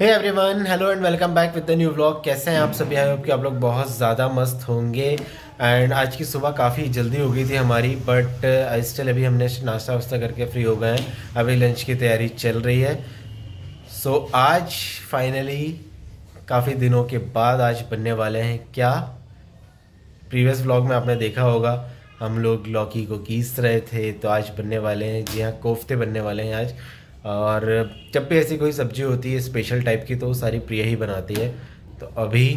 Hey everyone hello and welcome back with the new vlog कैसे हैं आप सभी? आई होप कि आप लोग बहुत ज़्यादा मस्त होंगे। एंड आज की सुबह काफ़ी जल्दी हो गई थी हमारी बट स्टिल uh, अभी हमने नाश्ता वास्ता करके फ्री हो गए हैं। अभी लंच की तैयारी चल रही है। सो so, आज फाइनली काफ़ी दिनों के बाद आज बनने वाले हैं। क्या? प्रीवियस व्लॉग में आपने देखा होगा हम लोग लौकी को कीस रहे थे तो आज बनने वाले हैं। जी हाँ कोफ्ते बनने वाले हैं आज। और जब भी ऐसी कोई सब्ज़ी होती है स्पेशल टाइप की तो वो सारी प्रिया ही बनाती है। तो अभी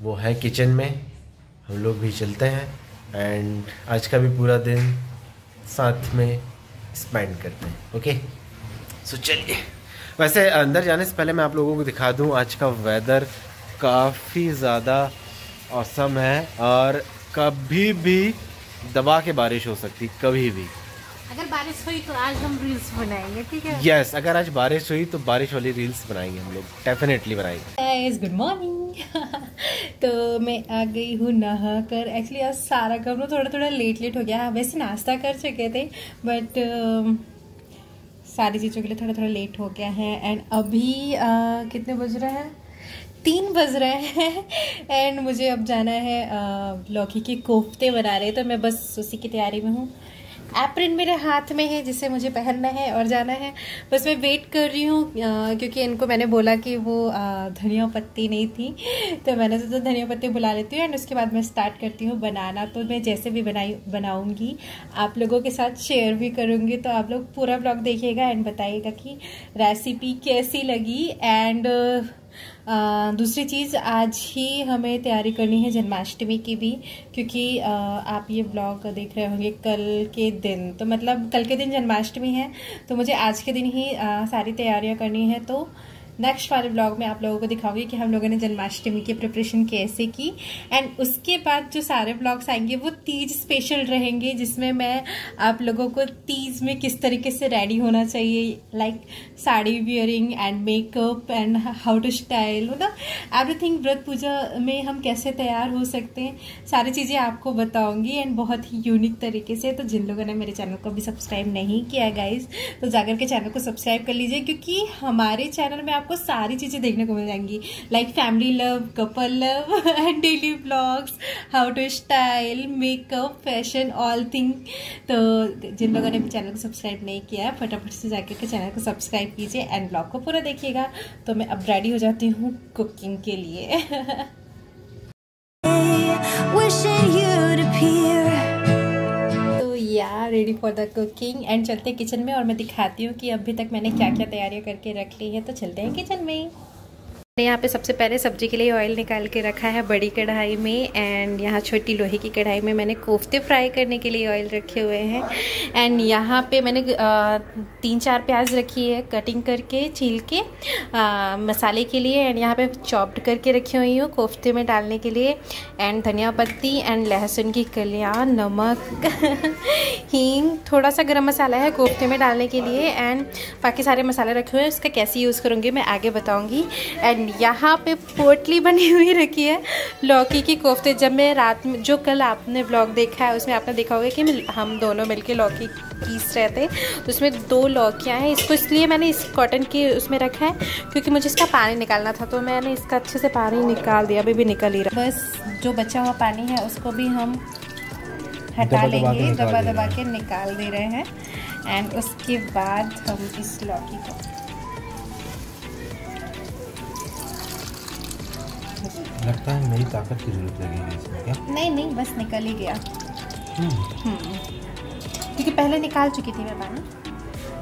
वो है किचन में, हम लोग भी चलते हैं एंड आज का भी पूरा दिन साथ में स्पेंड करते हैं ओके सो चलिए, वैसे अंदर जाने से पहले मैं आप लोगों को दिखा दूँ, आज का वेदर काफ़ी ज़्यादा औसम है और कभी भी दबा के बारिश हो सकती, कभी भी। अगर बारिश हुई तो आज हम रील्स बनाएँगे ठीक है? यस yes, अगर आज बारिश हुई तो बारिश वाली रील्स बनाएँगे हम लोग डेफिनेटली बनाएँगे। गुड मॉर्निंग तो मैं आ गई हूँ नहा कर एक्चुअली आज सारा काम थोड़ा थोड़ा लेट लेट हो गया। वैसे नाश्ता कर चुके थे बट uh, सारी चीज़ों के लिए थोड़ा थोड़ा लेट हो गया है। एंड अभी uh, कितने बज रहे हैं? तीन बज रहे हैं। एंड मुझे अब जाना है लौकी के कोफ्ते बना रहे तो मैं बस उसी की तैयारी में हूँ। एप्रिन मेरे हाथ में है, जिसे मुझे पहनना है और जाना है। बस मैं वेट कर रही हूँ क्योंकि इनको मैंने बोला कि वो धनिया पत्ती नहीं थी। तो मैंने सोचा तो धनिया पत्ती बुला लेती हूँ एंड उसके बाद मैं स्टार्ट करती हूँ बनाना। तो मैं जैसे भी बनाई, बनाऊँगी, आप लोगों के साथ शेयर भी करूँगी। तो आप लोग पूरा ब्लॉग देखिएगा एंड बताइएगा कि रेसिपी कैसी लगी। एंड दूसरी चीज़ आज ही हमें तैयारी करनी है जन्माष्टमी की भी क्योंकि आ, आप ये ब्लॉग देख रहे होंगे कल के दिन। तो मतलब कल के दिन जन्माष्टमी है तो मुझे आज के दिन ही आ, सारी तैयारियाँ करनी है तो नेक्स्ट वाले ब्लॉग में आप लोगों को दिखाऊँगी कि हम लोगों ने जन्माष्टमी की प्रिपरेशन कैसे की। एंड उसके बाद जो सारे ब्लॉग्स आएँगे वो तीज स्पेशल रहेंगे जिसमें मैं आप लोगों को तीज में किस तरीके से रेडी होना चाहिए like like, sari wearing and makeup and how to style मतलब एवरीथिंग व्रत पूजा में हम कैसे तैयार हो सकते हैं सारी चीज़ें आपको बताऊँगी। एंड बहुत ही यूनिक तरीके से तो जिन लोगों ने मेरे चैनल को अभी सब्सक्राइब नहीं किया गाइज़ तो जाकर के चैनल को सब्सक्राइब कर लीजिए क्योंकि हमारे चैनल में आपको आपको सारी चीज़ें देखने को मिल जाएँगी। Like family love couple love and daily blogs how to style makeup fashion all thing तो जिन लोगों ने चैनल को सब्सक्राइब नहीं किया है, फटाफट से जाकर के चैनल को सब्सक्राइब कीजिए एंड ब्लॉग को पूरा देखिएगा। तो मैं अब रेडी हो जाती हूँ कुकिंग के लिए। Ready for the cooking and चलते किचन में और मैं दिखाती हूँ कि अभी तक मैंने क्या क्या तैयारियाँ करके रख ली है तो चलते हैं किचन में। यहाँ पे सबसे पहले सब्ज़ी के लिए ऑयल निकाल के रखा है बड़ी कढ़ाई में एंड यहाँ छोटी लोहे की कढ़ाई में मैंने कोफ्ते फ्राई करने के लिए ऑयल रखे हुए हैं एंड यहाँ पे मैंने तीन चार प्याज रखी है कटिंग करके छील के आ, मसाले के लिए एंड यहाँ पे चॉप्ड करके रखी हुई हूँ कोफ्ते में डालने के लिए एंड धनिया पत्ती एंड लहसुन की कलियाँ नमक हींग थोड़ा सा गर्म मसाला है कोफ्ते में डालने के लिए एंड बाकी सारे मसाले रखे हुए हैं उसका कैसे यूज़ करूँगी मैं आगे बताऊँगी एंड यहाँ पे पोटली बनी हुई रखी है लौकी की कोफ्ते। जब मैं रात में जो कल आपने ब्लॉग देखा है उसमें आपने देखा होगा कि हम दोनों मिलके लौकी पीस रहे थे। तो उसमें दो लौकियाँ हैं। इसको इसलिए मैंने इस कॉटन की उसमें रखा है क्योंकि मुझे इसका पानी निकालना था तो मैंने इसका अच्छे से पानी निकाल दिया। अभी भी निकल ही रहा। बस जो बचा हुआ पानी है उसको भी हम हटा लेंगे दबा दबा के निकाल दे रहे हैं। एंड उसके बाद हम इस लौकी को लगता है नई ताकत की ज़रूरत लगेगी इसमें क्या? नहीं नहीं बस निकल ही गया। हम्म। हम्म। क्योंकि पहले निकाल चुकी थी मैं पानी।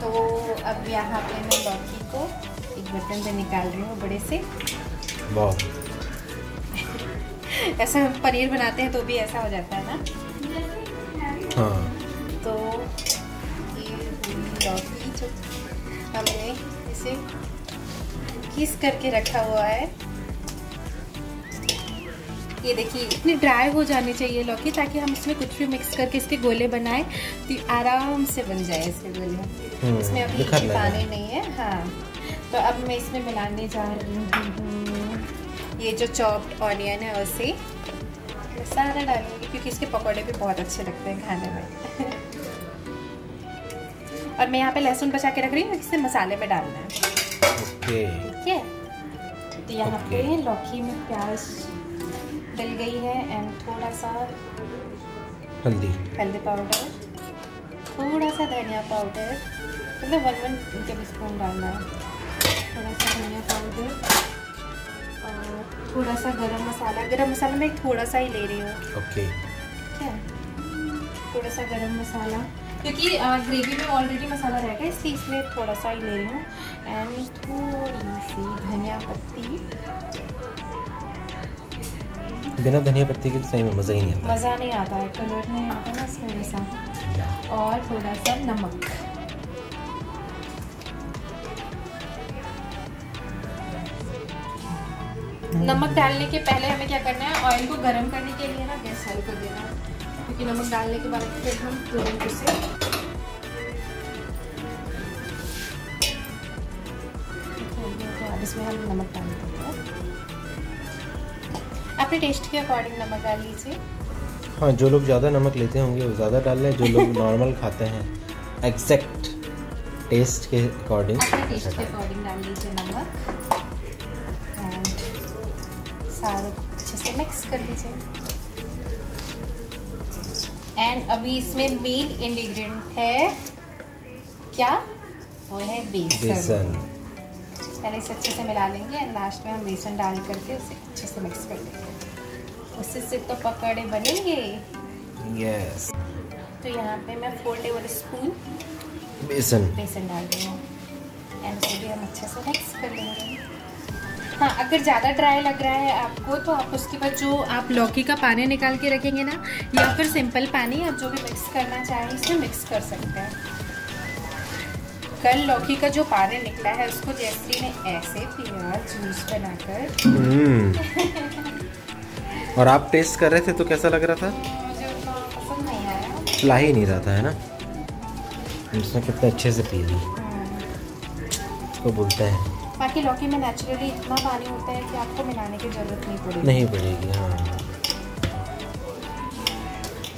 तो अब यहाँ पे मैं लौकी को एक बर्तन पे निकाल रही हूँ बड़े से। बहुत ऐसा पनीर बनाते हैं तो भी ऐसा हो जाता है ना? हाँ। तो ये लौकी जो हमने इसे किस करके रखा हुआ है? ये देखिए इतनी ड्राई हो जानी चाहिए लौकी ताकि हम इसमें कुछ भी मिक्स करके इसके गोले बनाए तो आराम से बन जाए इसके गोले। हम्म, इसमें अभी पानी नहीं है हाँ। तो अब मैं इसमें मिलाने जा रही हूँ। ये जो चॉप्ड ऑनियन है उसे सारा डालूँगी क्योंकि इसके पकौड़े भी बहुत अच्छे लगते हैं खाने में। और मैं यहाँ पे लहसुन बचा के रख रही हूँ इसे मसाले में डालना है। ठीक है? तो यहाँ पे लौकी में प्याज डल गई है एंड थोड़ा सा हल्दी। हल्दी पाउडर थोड़ा सा धनिया पाउडर मतलब वन वन टेबल स्पून डालना है। थोड़ा सा धनिया पाउडर और थोड़ा सा गरम मसाला। गरम मसाला मैं थोड़ा सा ही ले रही हूँ। ओके। ठीक है? थोड़ा सा गरम मसाला क्योंकि ग्रेवी में ऑलरेडी मसाला रहेगा इसलिए इसलिए थोड़ा सा ही ले रही हूँ। एंड थोड़ी सी धनिया पत्ती। बिना धनिया पत्ती के तो सही में मज़ा ही नहीं आता। मज़ा नहीं आता है कलर नहीं आता ना इसमें वैसा और थोड़ा सा नमक। नमक डालने के पहले हमें क्या करना है ऑयल को गर्म करने के लिए ना गैस चालू कर देना है। क्योंकि नमक डालने के बाद फिर हम तुरंत उसे इसमें हम नमक डाल देते हैं। अपने टेस्ट के अकॉर्डिंग नमक डाल लीजिए हाँ जो लोग ज़्यादा नमक लेते होंगे वो ज़्यादा डाल लें जो लोग नॉर्मल खाते हैं एग्जैक्ट टेस्ट के अकॉर्डिंग टेस्ट के अकॉर्डिंग डाल लीजिए नमक। एंड सारे अच्छे से मिक्स कर लीजिए। एंड अभी इसमें मेन इंग्रेडिएंट है क्या? वो है बेसन। बेसन। पहले इसे अच्छे से मिला लेंगे एंड लास्ट में हम बेसन डाल करके उसे अच्छे से मिक्स कर देंगे उससे से तो पकौड़े बनेंगे। यस तो यहाँ पे मैं फोर टेबल स्पून बेसन। बेसन डाल रही हूँ। एंड उसे भी हम अच्छे से मिक्स कर लेंगे। हाँ अगर ज़्यादा ड्राई लग रहा है आपको तो आप उसके बाद जो आप लौकी का पानी निकाल के रखेंगे ना या फिर सिंपल पानी आप जो भी मिक्स करना चाहें इसमें मिक्स कर सकते हैं। कल लौकी का जो पानी निकला है उसको जैसरी ने ऐसे पिया जूस बनाकर हम्म और आप टेस्ट कर रहे थे तो कैसा लग रहा था? आया। ला ही नहीं रहा था है ना? उसने कितने अच्छे से पी ली। हम्म। उसको बोलते हैं। बाकी लौकी में नेचुरली इतना पानी होता है कि आपको मिलाने की ज़रूरत नहीं पड़ेगी। नहीं पड़ेगी हाँ।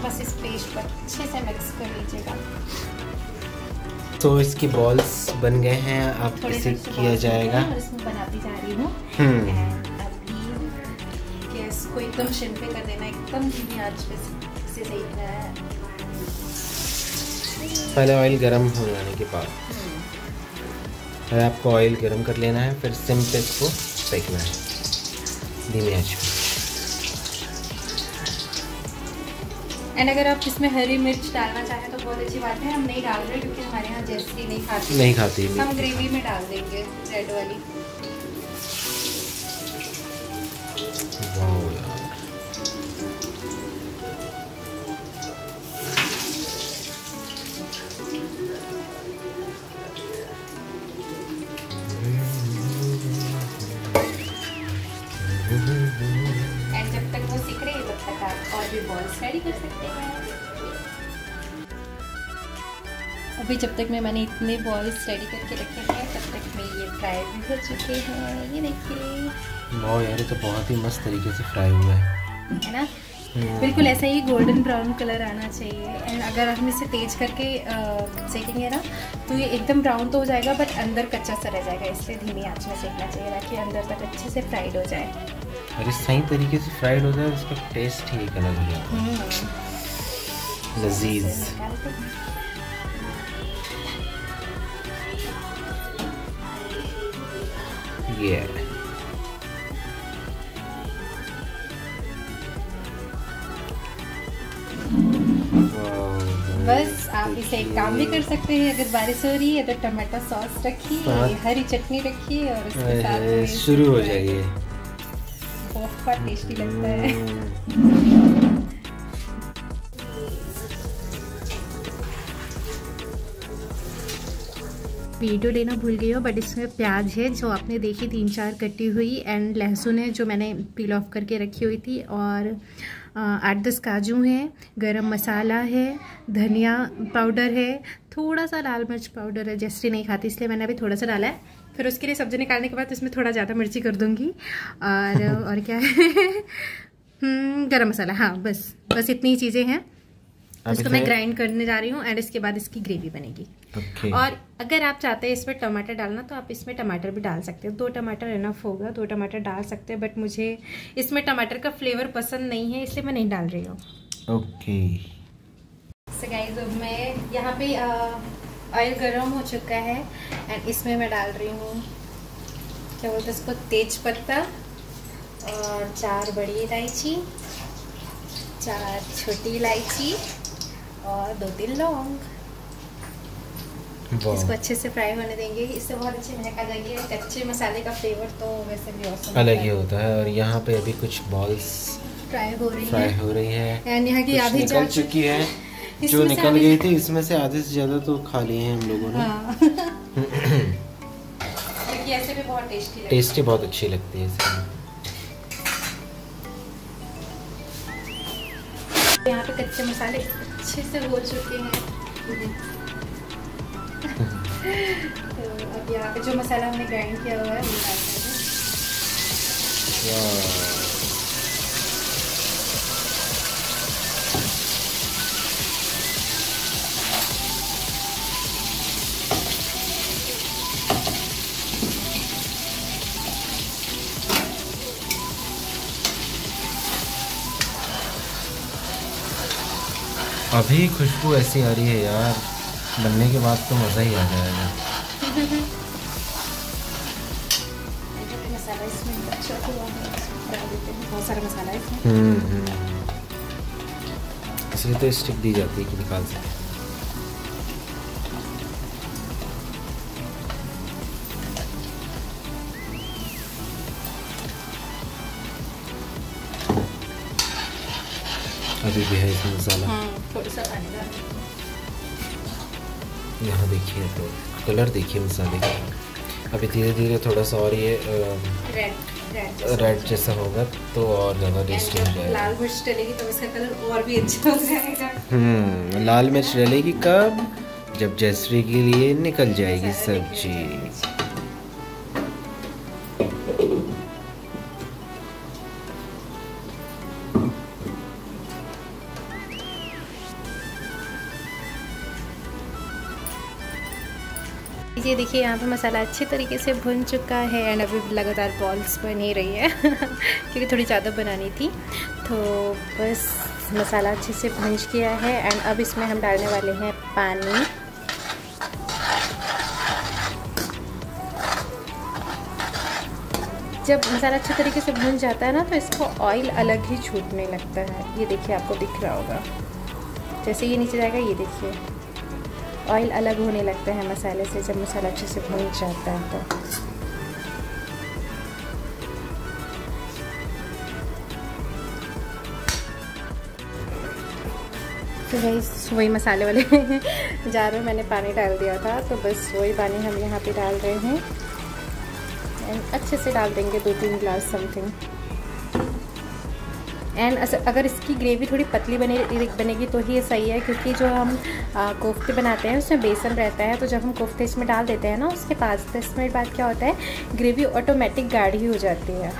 बस इस पेस्ट को अच्छे से मिक्स कर लीजिएगा। तो इसकी बॉल्स बन गए हैं अब इसे किया जाएगा। और इसमें बनाती जा रही हूँ। एकदम शिम पे कर देना एकदम धीमी आँच पे से सेकना है। पहले ऑयल गर्म हो जाने के बाद। पहले आपको ऑयल गर्म कर लेना है फिर सिम पे इसको सेकना है। धीमी आँच पे। एंड अगर आप इसमें हरी मिर्च डालना चाहें तो बहुत अच्छी बात है हम नहीं डाल रहे क्योंकि हमारे यहाँ जैसरी नहीं खाती। नहीं खाती हम ग्रेवी में डाल देंगे रेड वाली। आप और भी बॉल्स रेडी कर सकते हैं। अभी जब तक मैं मैंने इतने बॉल्स रेडी करके रखे हैं तब तक में ये फ्राई भी हो चुके हैं। ये देखिए। वाओ यार ये तो बहुत ही मस्त तरीके से फ्राई हुआ है। है ना? बिल्कुल ऐसा ही गोल्डन ब्राउन कलर आना चाहिए। एंड अगर हम इसे तेज करके सेकेंगे ना तो ये एकदम ब्राउन तो हो जाएगा बट अंदर कच्चा सा रह जाएगा। इसलिए धीमी आँच में सेकना चाहिए ताकि अंदर तक अच्छे से फ्राइड हो जाए। और ये सही तरीके से फ्राइड हो जाए उसका टेस्ट ही एक अलग हो जाता है। लजीज। निकाल के ये बस आप इसे एक काम भी कर सकते हैं अगर बारिश हो रही है तो टमाटो सॉस रखिए हरी चटनी रखिए और उसके साथ शुरू हो जाइए। बहुत टेस्टी लगता है। वीडियो लेना भूल गई हो बट इसमें प्याज है, जो आपने देखी तीन चार कटी हुई एंड लहसुन है, जो मैंने पील ऑफ़ करके रखी हुई थी, और आठ दस काजू हैं, गरम मसाला है, धनिया पाउडर है, थोड़ा सा लाल मिर्च पाउडर है जैसरी नहीं खाती, इसलिए मैंने अभी थोड़ा सा डाला है। फिर उसके लिए सब्ज़ी निकालने के बाद इसमें थोड़ा ज़्यादा मिर्ची कर दूँगी। और और क्या है? हम्म, गरम मसाला हाँ बस बस इतनी ही चीज़ें हैं। तो इसको मैं ग्राइंड करने जा रही हूँ एंड इसके बाद इसकी ग्रेवी बनेगी। okay. और अगर आप चाहते हैं इसमें टमाटर डालना तो आप इसमें टमाटर भी डाल सकते हो। दो टमाटर इनफ होगा दो टमाटर डाल सकते हैं बट मुझे इसमें टमाटर का फ्लेवर पसंद नहीं है इसलिए मैं नहीं डाल रही हूँ। ओके। गाइस अब मैं यहाँ पे ऑयल गर्म हो चुका है एंड इसमें मैं डाल रही हूँ क्या बोलते हैं इसको तेज पत्ता और चार बड़ी इलायची चार छोटी इलायची और दो तीन लौंग। इसको अच्छे से फ्राई होने देंगे। इससे बहुत अच्छी महक आ जाएगी। कच्चे मसाले का फ्लेवर तो वैसे भी औसम अलग ही होता है और यहाँ पे अभी कुछ बॉल्स फ्राई हो रही फ्राई हो। रही है। एंड यहाँ की आधी चुकी है। जो निकल गई थी इसमें से आधे से ज़्यादा तो खा लिए हैं हम लोगों ने। हाँ। ऐसे भी बहुत टेस्टी टेस्टी बहुत अच्छी लगती है इसमें यहाँ पे कच्चे मसाले अच्छे से हो चुके हैं। तो अब यहाँ पे जो मसाला हमने ग्राइंड किया हुआ है वो डाल अभी खुशबू ऐसी आ रही है यार। बनने के बाद तो मज़ा ही आ जाएगा। हम्म, हम्म। इसलिए तो स्टिक दी जाती है कि निकाल सके। अभी भी है इसमें मसाला। हाँ, यहाँ देखिए तो कलर देखिए मसाले का। अभी धीरे धीरे थोड़ा सा और ये रेड जैसा होगा। तो और ज़्यादा टेस्टी हो जाएगा। लाल मिर्च डलेगी तो इसका कलर और भी अच्छा हो जाएगा। हम्म लाल मिर्च डलेगी कब? जब जैसरी के लिए निकल जाएगी सब्ज़ी। ये देखिए, यहाँ पे मसाला अच्छे तरीके से भुन चुका है एंड अभी लगातार बॉल्स बन ही रही है, क्योंकि थोड़ी ज़्यादा बनानी थी। तो बस मसाला अच्छे से भुंज गया है एंड अब इसमें हम डालने वाले हैं पानी। जब मसाला अच्छे तरीके से भुन जाता है ना तो इसको ऑयल अलग ही छूटने लगता है। ये देखिए, आपको दिख रहा होगा। जैसे ये नीचे जाएगा, ये देखिए। ऑयल अलग होने लगता है मसाले से, जब मसाला अच्छे से भून जाता है तो। तो भाई, वही मसाले वाले जार में मैंने पानी डाल दिया था तो बस वही पानी हम यहाँ पे डाल रहे हैं। एंड अच्छे से डाल देंगे दो तीन गिलास समथिंग एंड अगर इसकी ग्रेवी थोड़ी पतली बने, बनेगी तो ही ये सही है, क्योंकि जो हम कोफ्ते बनाते हैं, उसमें बेसन रहता है तो जब हम कोफ्ते इसमें डाल देते हैं ना, उसके पाँच दस मिनट बाद क्या होता है ग्रेवी ऑटोमेटिक गाढ़ी हो जाती है।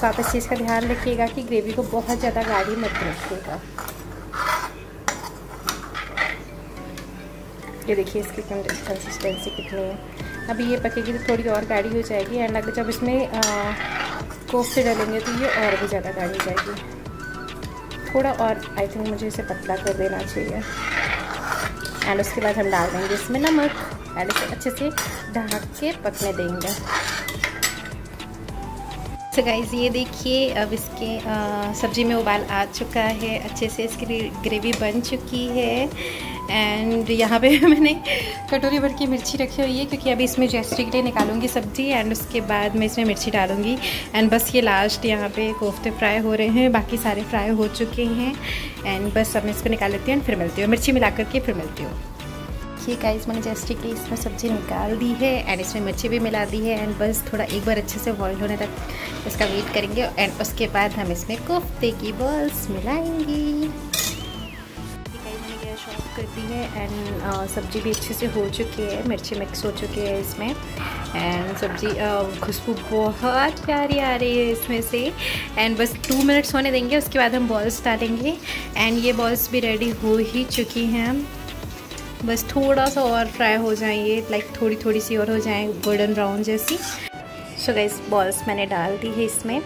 तो आप इस चीज़ का ध्यान रखिएगा कि ग्रेवी को बहुत ज़्यादा गाढ़ी मत रखिएगा। ये देखिए इसकी कंसिस्टेंसी कितनी है। अभी ये पकेगी तो थोड़ी और गाढ़ी हो जाएगी एंड अगर जब इसमें कोफ्ते डालेंगे तो ये और भी ज़्यादा गाढ़ी जाएगी। थोड़ा और आई थिंक मुझे इसे पतला कर देना चाहिए। एंड उसके बाद हम डाल देंगे इसमें नमक। एंड इसे अच्छे से ढक के पकने देंगे। तो गाइज़ ये देखिए, अब इसके सब्ज़ी में उबाल आ चुका है। अच्छे से इसकी ग्रेवी बन चुकी है। एंड यहाँ पे मैंने कटोरी भर की मिर्ची रखी हुई है, क्योंकि अभी इसमें जेस्ट्री के लिए निकालूँगी सब्ज़ी एंड उसके बाद मैं इसमें मिर्ची डालूँगी। एंड बस ये लास्ट यहाँ पे कोफ्ते फ्राई हो रहे हैं, बाकी सारे फ्राई हो चुके हैं। एंड बस अब मैं इसको निकाल लेती हूँ एंड फिर मिलती हूँ। मिर्ची मिला करके फिर मिलती हूँ। ये गाइस मैंने जेस्ट्री की इसमें सब्ज़ी निकाल दी है एंड इसमें मिर्ची भी मिला दी है। एंड बस थोड़ा एक बार अच्छे से बॉयल होने तक इसका वेट करेंगे एंड उसके बाद हम इसमें कोफ्ते की बॉल्स मिलाएँगी। कर दी है एंड सब्ज़ी भी अच्छे से हो चुकी है, मिर्ची मिक्स हो चुकी है इसमें. एंड सब्ज़ी खुशबू बहुत प्यारी आ रही है इसमें से. एंड बस टू मिनट्स होने देंगे, उसके बाद हम बॉल्स डालेंगे. एंड ये बॉल्स भी रेडी हो ही चुकी हैं. बस थोड़ा सा और फ्राई हो जाए ये लाइक थोड़ी थोड़ी सी और हो जाए गोल्डन ब्राउन जैसी. सो गैस बॉल्स मैंने डाल दी है इसमें.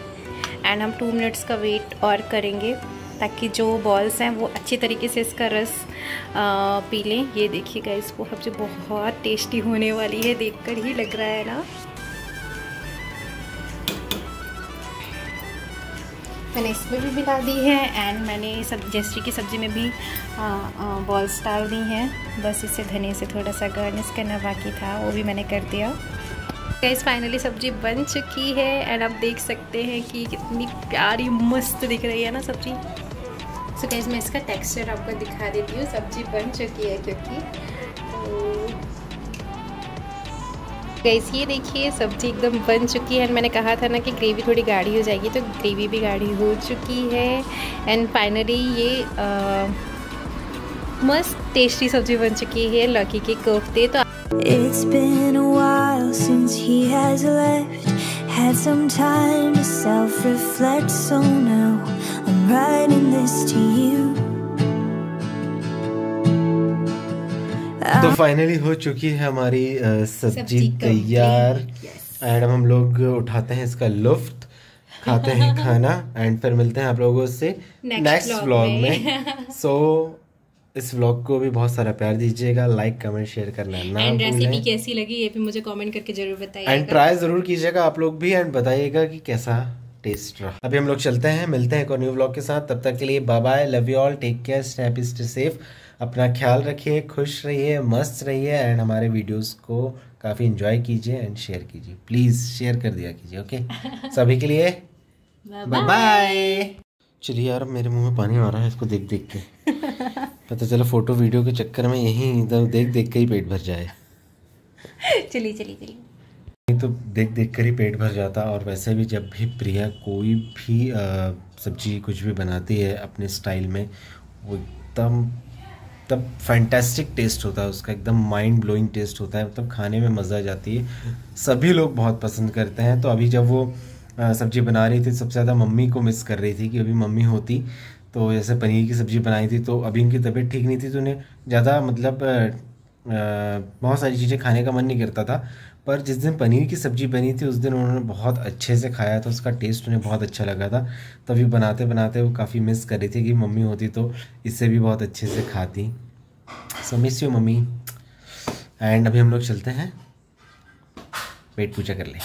एंड हम टू मिनट्स का वेट और करेंगे. ताकि जो बॉल्स हैं वो अच्छी तरीके से इसका रस पी लें। ये देखिएगा इसको सब्ज़ी बहुत टेस्टी होने वाली है, देखकर ही लग रहा है ना। मैंने इसमें भी मिला दी है एंड मैंने सब जैसरी की सब्ज़ी में भी बॉल्स डाल दी हैं। बस इसे धने से थोड़ा सा गार्निश करना बाकी था, वो भी मैंने कर दिया। गैस फाइनली सब्ज़ी बन चुकी है एंड आप देख सकते हैं कि कितनी प्यारी, मस्त दिख रही है ना सब्ज़ी। सो so गैस मैं इसका टेक्सचर आपको दिखा देती हूँ। सब्ज़ी बन चुकी है क्योंकि। तो गैस ये देखिए सब्ज़ी एकदम बन चुकी है। एंड मैंने कहा था ना कि ग्रेवी थोड़ी गाढ़ी हो जाएगी तो ग्रेवी भी गाढ़ी हो चुकी है। एंड फाइनली ये आ, मस्त टेस्टी सब्ज़ी बन चुकी है लौकी के कोफ्ते तो It's been a while since he has left. Had some time to self-reflect So now I'm writing this to you. तो फाइनली हो चुकी है हमारी सब्ज़ी तैयार। एंड हम लोग उठाते हैं इसका लुफ्त खाते हैं खाना एंड फिर मिलते हैं आप लोगों से नेक्स्ट व्लॉग में। सो so, इस व्लॉग को भी बहुत सारा प्यार दीजिएगा लाइक कमेंट शेयर करना ना एंड रेसिपी कैसी लगी ये भी मुझे कमेंट करके ज़रूर बताइएगा। एंड ट्राई ज़रूर कीजिएगा आप लोग भी एंड बताइएगा कि कैसा टेस्ट रहा। अभी हम लोग चलते हैं मिलते हैं एक और न्यू व्लॉग के साथ। तब तक के लिए bye bye love you all take care stay stay safe अपना ख्याल रखिए खुश रहिए मस्त रहिए एंड हमारे वीडियोस को काफ़ी इंजॉय कीजिए एंड शेयर कीजिए। प्लीज़ शेयर कर दिया कीजिए ओके सभी के लिए बाय बाय चलिए यार मेरे मुँह में पानी आ रहा है इसको देख देख के। पता चला फ़ोटो वीडियो के चक्कर में यहीं इधर देख देख के ही पेट भर जाए। चलिए चलिए चलिए। तो देख देख कर ही पेट भर जाता और वैसे भी जब भी प्रिया कोई भी सब्ज़ी कुछ भी बनाती है अपने स्टाइल में, वो एकदम, तब फैंटेस्टिक टेस्ट होता है, उसका एकदम माइंड ब्लोइंग टेस्ट होता है मतलब खाने में मज़ा आ जाती है। सभी लोग बहुत पसंद करते हैं तो अभी जब वो सब्ज़ी बना रही थी, सबसे ज़्यादा मम्मी को मिस कर रही थी कि अभी मम्मी होती तो जैसे पनीर की सब्ज़ी बनाई थी तो अभी उनकी तबीयत ठीक नहीं थी तो उन्हें ज़्यादा मतलब बहुत सारी चीज़ें खाने का मन नहीं करता था। पर जिस दिन पनीर की सब्ज़ी बनी थी, उस दिन उन्होंने बहुत अच्छे से खाया था, उसका टेस्ट उन्हें बहुत अच्छा लगा था। तभी बनाते बनाते वो काफ़ी मिस कर रही थी कि मम्मी होती तो इससे भी बहुत अच्छे से खाती। So miss you mummy. And अभी हम लोग चलते हैं। पेट पूजा कर लें।